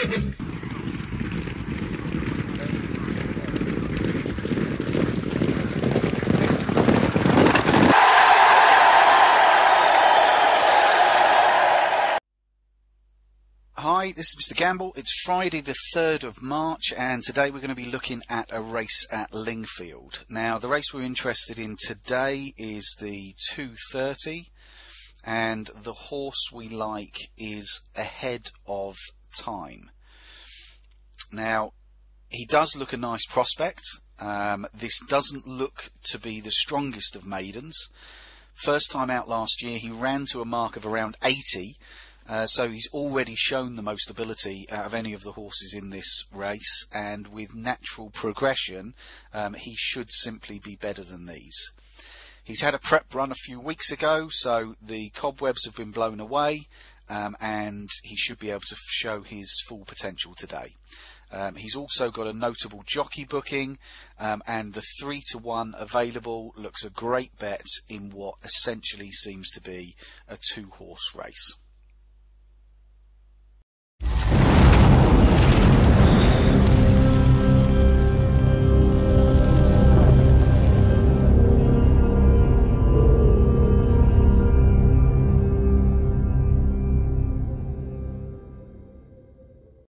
Hi, this is Mr. Gamble. It's Friday the 3rd of March and today we're going to be looking at a race at Lingfield. Now the race we're interested in today is the 230 and the horse we like is ahead of time. Now he does look a nice prospect. Um, this doesn't look to be the strongest of maidens. First time out last year he ran to a mark of around 80 uh, so he's already shown the most ability out of any of the horses in this race, and with natural progression, um, he should simply be better than these. He's had a prep run a few weeks ago, so the cobwebs have been blown away, um, and he should be able to show his full potential today. Um, he's also got a notable jockey booking, um, and the three to one available looks a great bet in what essentially seems to be a two horse race.